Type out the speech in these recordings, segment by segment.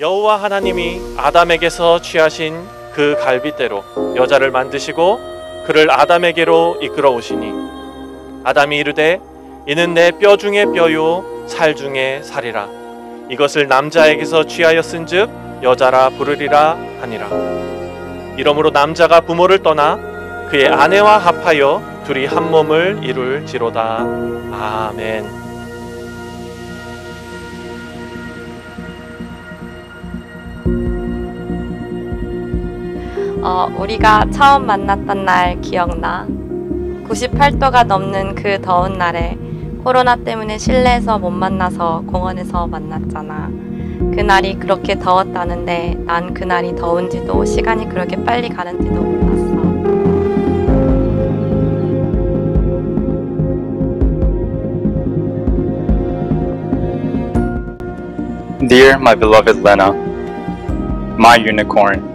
여호와 하나님이 아담에게서 취하신 그 갈빗대로 여자를 만드시고 그를 아담에게로 이끌어 오시니 아담이 이르되 이는 내 뼈 중에 뼈요 살 중에 살이라. 이것을 남자에게서 취하였은즉 여자라 부르리라 하니라. 이러므로 남자가 부모를 떠나 그의 아내와 합하여 둘이 한 몸을 이룰지로다. 아멘. 어, 우리가 처음 만났던 날 기억나? 98도가 넘는 그 더운 날에 코로나 때문에 실내에서 못 만나서 공원에서 만났잖아. 그날이 그렇게 더웠다는데 난 그날이 더운지도 시간이 그렇게 빨리 가는지도 몰랐어. Dear my beloved Lena, my unicorn,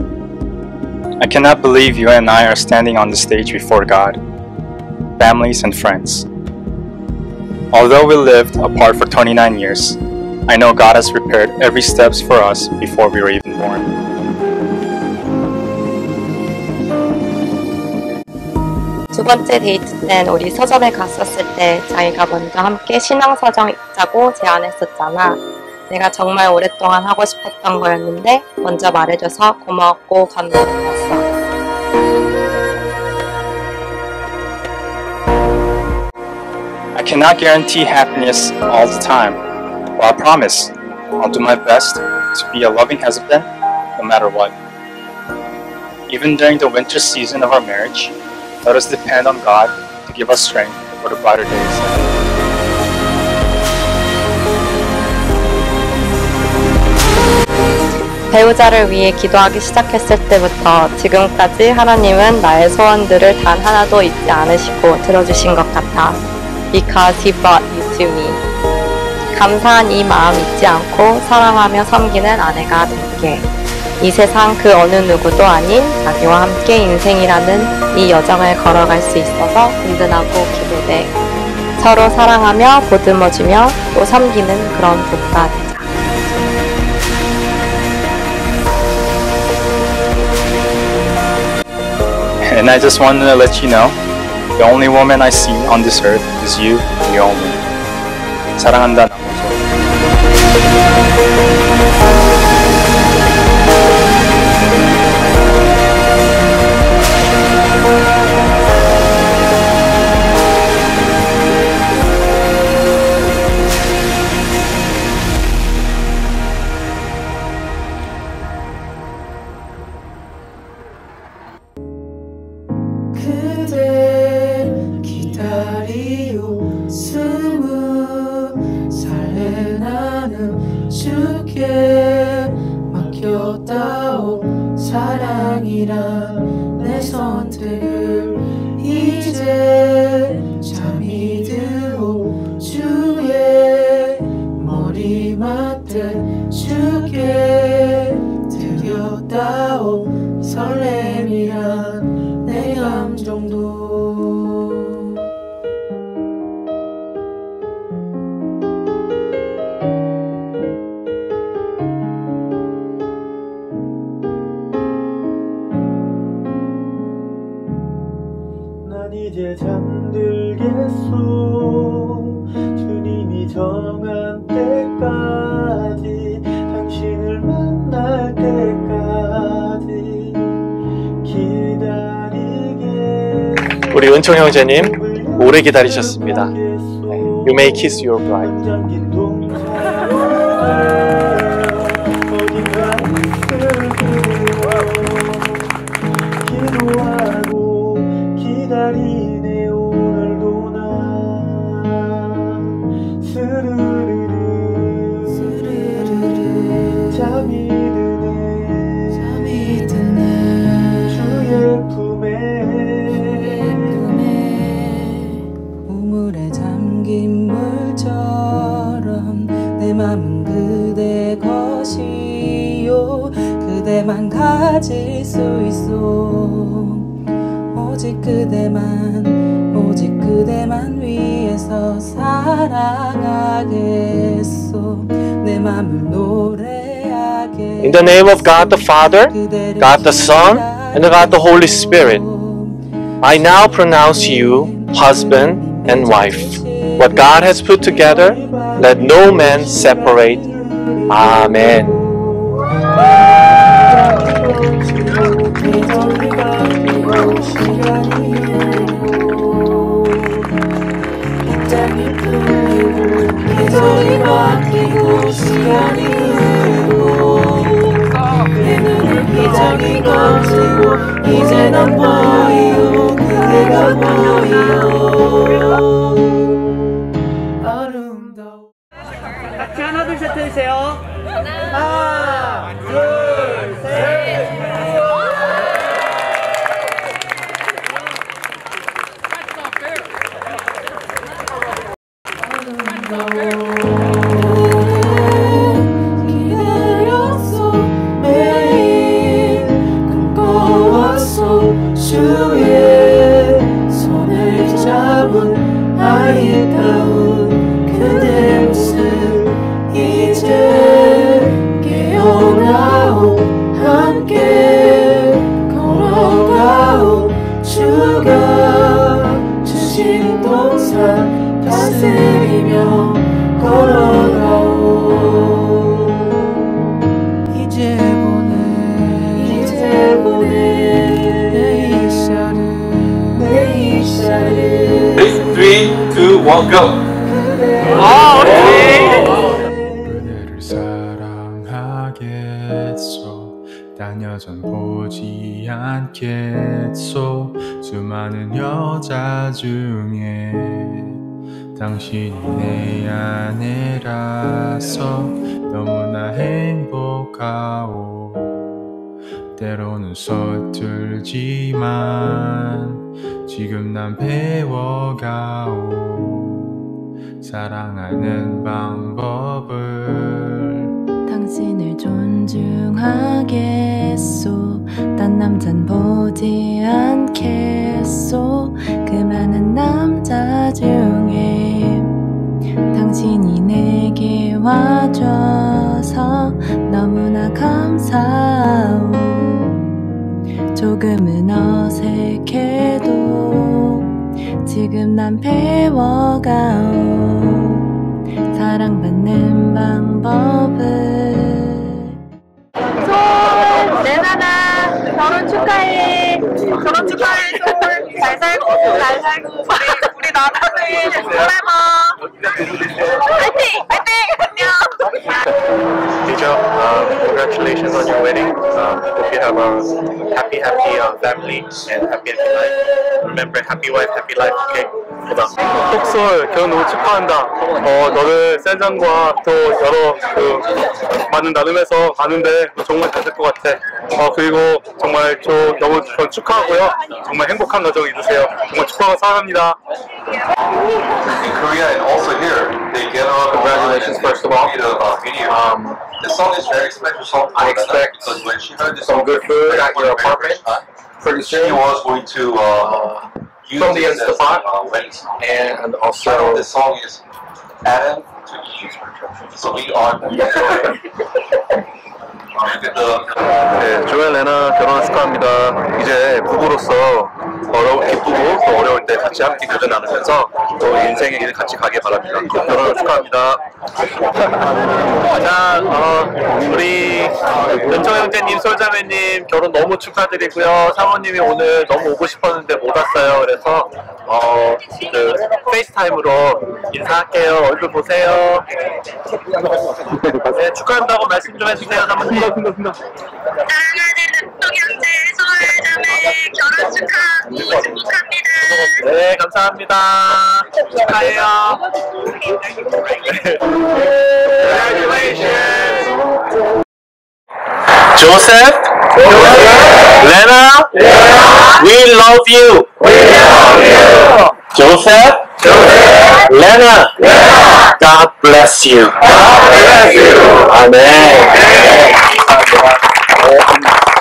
I cannot believe you and I are standing on the stage before God, families, and friends. Although we lived apart for 29 years, I know God has prepared every steps for us before we were even born. 두 번째 데이트 땐 우리 서점에 갔었을 때 자기가 먼저 함께 신앙서정 읽자고 제안했었잖아. 내가 정말 오랫동안 하고 싶었던 거였는데 먼저 말해줘서 고마웠고 감동이었 cannot guarantee happiness all the time, but I promise I'll do my best to be a loving husband no matter what. Even during the winter season of our marriage, let us depend on God to give us strength for the brighter days ahead. 배우자를 위해 기도하기 시작했을 때부터 지금까지 하나님은 나의 소원들을 단 하나도 잊지 않으시고 들어주신 것 같아. Because He brought you to me. 감사한 이 마음 잊지 않고 사랑하며 섬기는 아내가 될게. 이 세상 그 어느 누구도 아닌 자기와 함께 인생이라는 이 여정을 걸어갈 수 있어서 든든하고 기도돼. 서로 사랑하며 보듬어주며 또 섬기는 그런 부부가 되자. And the only woman I see on this earth is you and you only. 사랑한다, 내 선택을 때까지 당신을 만날 때까지 기다리겠소 우리 은총 형제님 오래 기다리셨습니다. You may kiss your bride. 그대만 위해서 사랑하겠소 내 맘을 노래하겠소 In the name of God the Father, God the Son, and God the Holy Spirit, I now pronounce you husband and wife. What God has put together, let no man separate. Amen. 시간이 흐르고 내 눈은 기적이 거치고 이제 난 보이요? 그대가 보이요? 아름다워 같이 하나 둘셋 해주세요. 하나, 1, go! 그대를 사랑하겠소. 딴 여전 보지 않겠소. 수많은 여자 중에 당신이 내 아내라서 너무나 행복하오. 때로는 서툴지만 지금 난 배워가오 사랑하는 방법을 당신을 존중하겠소. 딴 남잔 보지 않겠소. 그 많은 남자 중에 당신이 내게 와줘서 너무나 감사하오 조금은 어색해도 지금 난 배워가오 축하해. 결혼 축하해. 솔. 잘 살고 잘 살고 우리 우리 나나는 forever. 파이팅 파이팅 안녕. Teacher, um, congratulations on your wedding. Um, hope you have a happy, happy uh, family and happy, happy life. Remember, happy wife, happy life. Okay, on. 톡솔 결혼 너무 축하한다. 어, 너를 센장과 또 여러 그 많은 나눔에서 아는데 너 정말 잘 될 것 같아. 어, 그리고 정말 저 너무 축하하고요. 정말 행복한 가정 이루세요. 정말 축하하고 사랑합니다. In Korea and also here, they get on Congratulations, first of all. Made a uh, video. Um, the song is very special song. I expect because when she heard this some good food at your apartment pretty she soon. was going to uh, use from the this as Instapot. uh, wedding song. And The also this song is Adam to Eve. So we are. 네, 조엘 레나 결혼 축하합니다. 이제 부부로서 어려울 기쁘고 또 어려울 때 같이 함께 교제 나누면서 또 인생의 길을 같이 가길 바랍니다. 결혼 축하합니다. 자, 어, 우리 은정 형제님, 솔자매님 결혼 너무 축하드리고요. 사모님이 오늘 너무 오고 싶었는데 못 왔어요. 그래서 어, 그 FaceTime으로 인사할게요. 얼굴 보세요. 네, 축하한다고 말씀 좀 해주세요, 사모님. 사랑하는 은동형제 소울자매 결혼 축하 너무 축복합니다. 네, 감사합니다. 축하해요. Congratulations. Joseph, Lena, we love you. Joseph, Lena. God bless you. God bless you. Amen. Amen. Amen.